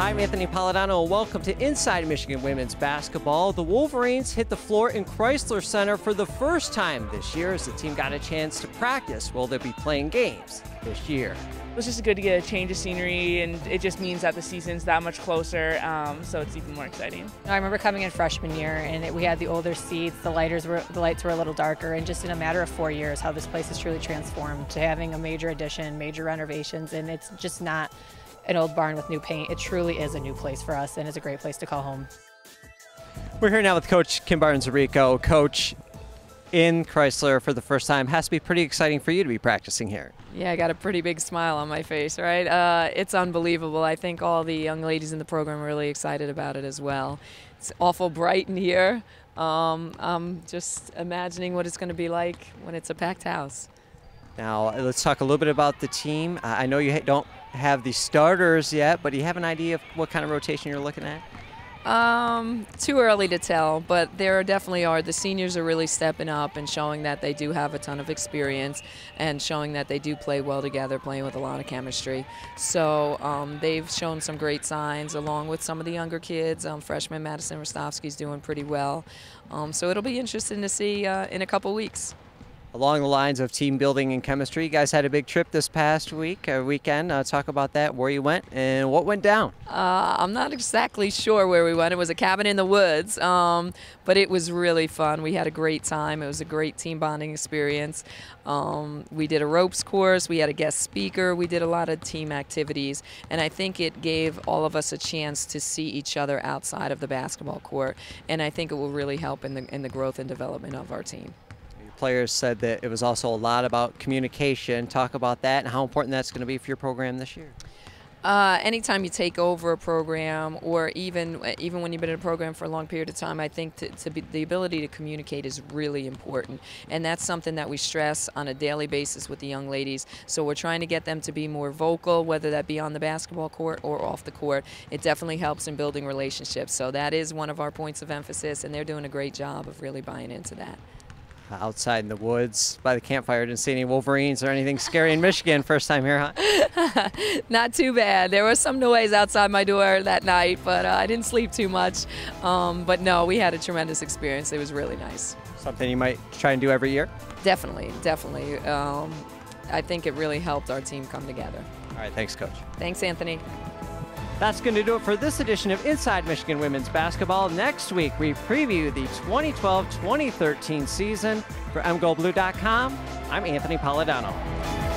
I'm Anthony Polidano, and welcome to Inside Michigan Women's Basketball. The Wolverines hit the floor in Crisler Center for the first time this year as the team got a chance to practice. Will they'll be playing games this year? It was just good to get a change of scenery, and it just means that the season's that much closer, um, so it's even more exciting. I remember coming in freshman year, and it, we had the older seats, the lighters were the lights were a little darker, and just in a matter of four years, how this place has truly transformed to having a major addition, major renovations, and it's just not an old barn with new paint. It truly is a new place for us, and it's a great place to call home. We're here now with Coach Kim Barnes Arico. Coach, in Crisler for the first time has to be pretty exciting for you to be practicing here. Yeah, I got a pretty big smile on my face, right? Uh, it's unbelievable. I think all the young ladies in the program are really excited about it as well. It's awful bright in here. Um, I'm just imagining what it's going to be like when it's a packed house. Now, let's talk a little bit about the team. I know you don't have the starters yet, but do you have an idea of what kind of rotation you're looking at? Um, too early to tell, but there definitely are. The seniors are really stepping up and showing that they do have a ton of experience and showing that they do play well together, playing with a lot of chemistry. So um, they've shown some great signs along with some of the younger kids. Um, freshman Madison Ristovski's doing pretty well. Um, so it'll be interesting to see uh, in a couple weeks along the lines of team building and chemistry. You guys had a big trip this past week, uh, weekend. Uh, talk about that, where you went, and what went down. Uh, I'm not exactly sure where we went. It was a cabin in the woods, um, but it was really fun. We had a great time. It was a great team bonding experience. Um, we did a ropes course. We had a guest speaker. We did a lot of team activities, and I think it gave all of us a chance to see each other outside of the basketball court, and I think it will really help in the in the growth and development of our team players said that it was also a lot about communication. Talk about that and how important that's going to be for your program this year. Uh, anytime you take over a program, or even even when you've been in a program for a long period of time, I think to, to be, the ability to communicate is really important, and that's something that we stress on a daily basis with the young ladies. So we're trying to get them to be more vocal, whether that be on the basketball court or off the court. It definitely helps in building relationships. So that is one of our points of emphasis, and they're doing a great job of really buying into that outside in the woods by the campfire. Didn't see any wolverines or anything scary in Michigan. First time here, huh? Not too bad. There was some noise outside my door that night, but uh, I didn't sleep too much. Um, but no, we had a tremendous experience. It was really nice. Something you might try and do every year? Definitely, definitely. Um, I think it really helped our team come together. All right, thanks, Coach. Thanks, Anthony. That's going to do it for this edition of Inside Michigan Women's Basketball. Next week, we preview the 2012 2013 season. For mgoblue.com, I'm Anthony Polidano.